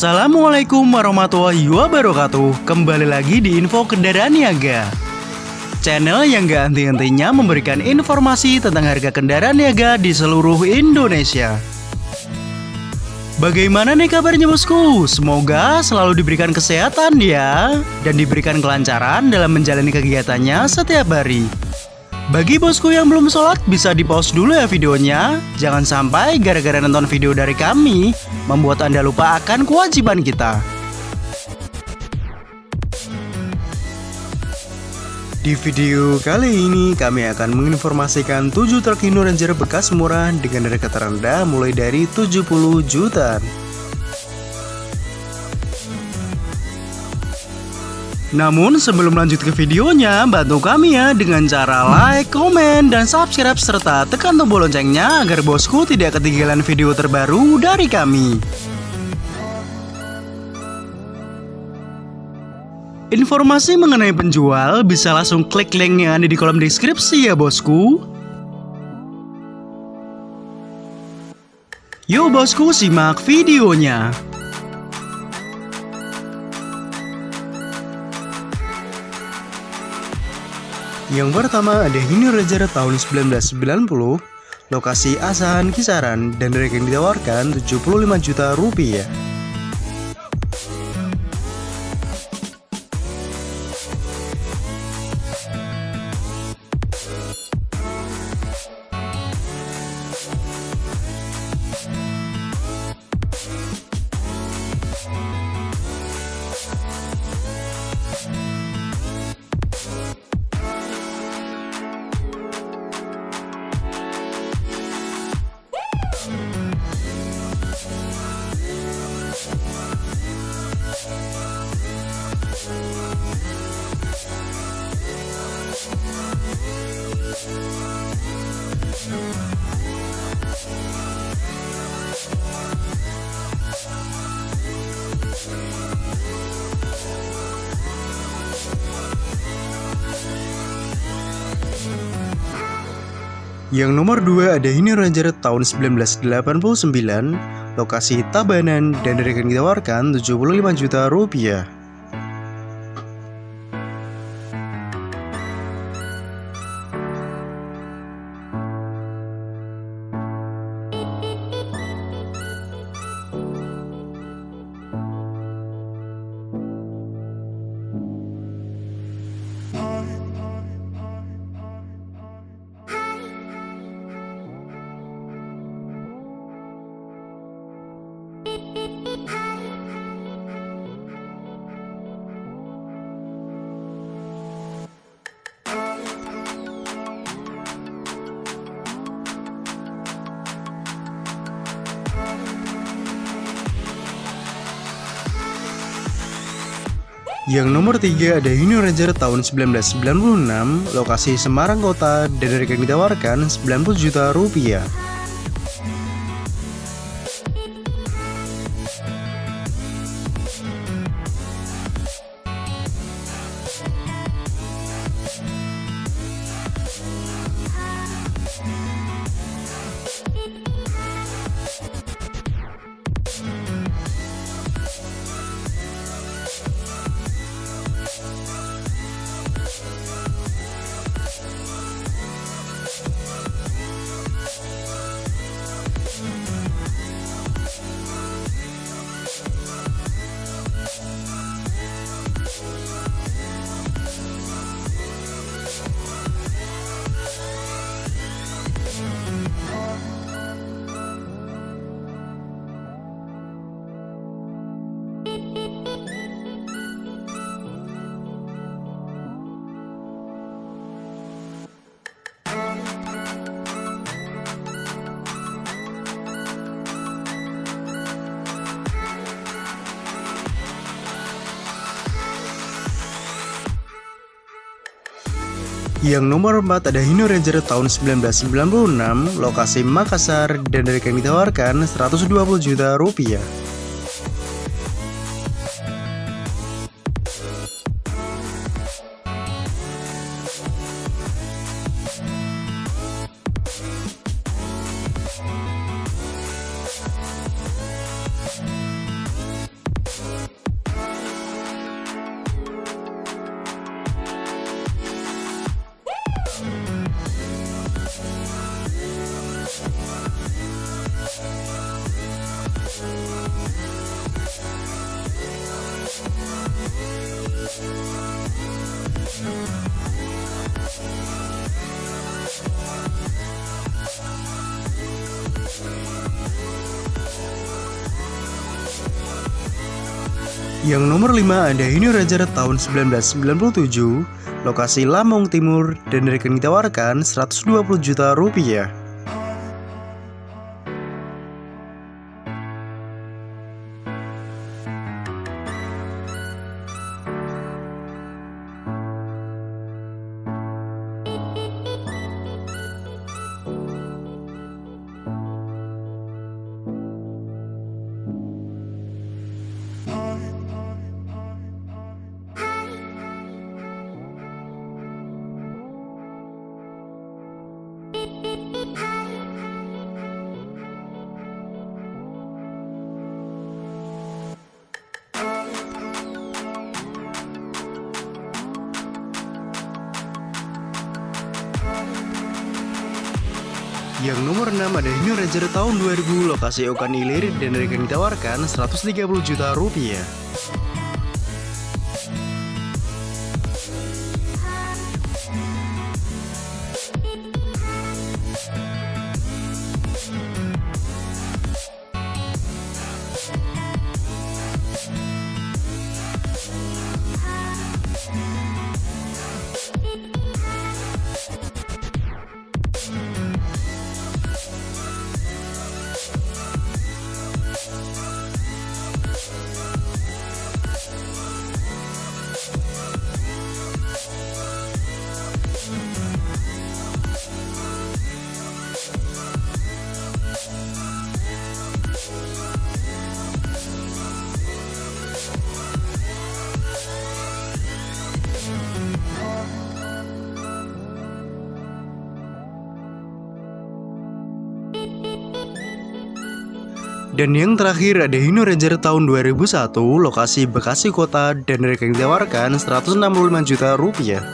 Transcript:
Assalamualaikum warahmatullahi wabarakatuh. Kembali lagi di Info Kendaraan Niaga. Channel yang gak henti-hentinya memberikan informasi tentang harga kendaraan niaga di seluruh Indonesia. Bagaimana nih kabarnya bosku? Semoga selalu diberikan kesehatan ya Dan diberikan kelancaran dalam menjalani kegiatannya setiap hari bagi bosku yang belum sholat, bisa di pause dulu ya videonya. Jangan sampai gara-gara nonton video dari kami, membuat Anda lupa akan kewajiban kita. Di video kali ini, kami akan menginformasikan 7 truk Hino Ranger bekas murah dengan harga terendah mulai dari 70 juta. Namun sebelum lanjut ke videonya, bantu kami ya dengan cara like, komen, dan subscribe serta tekan tombol loncengnya agar bosku tidak ketinggalan video terbaru dari kami. Informasi mengenai penjual bisa langsung klik link yang ada di kolom deskripsi ya bosku. Yuk bosku simak videonya. Yang pertama ada Hino Ranger tahun 1990, lokasi Asahan Kisaran dan yang ditawarkan 75 juta rupiah. Yang nomor 2 ada Hino Ranger tahun 1989, lokasi Tabanan dan yang ditawarkan 75 juta rupiah. Yang nomor 3 ada Hino Ranger tahun 1996, lokasi Semarang Kota dan harga yang ditawarkan 90 juta rupiah. Yang nomor 4 ada Hino Ranger tahun 1996, lokasi Makassar dan dari yang ditawarkan 120 juta rupiah. Yang nomor 5 ada Hino Ranger tahun 1997, lokasi Lampung Timur dan rekening ditawarkan 120 juta rupiah. Yang nomor 6 ada New Ranger tahun 2000 lokasi Okan Ilir dan rekening ditawarkan 130 juta rupiah. Dan yang terakhir ada Hino Ranger tahun 2001, lokasi Bekasi Kota dan rekening ditawarkan 165 juta rupiah.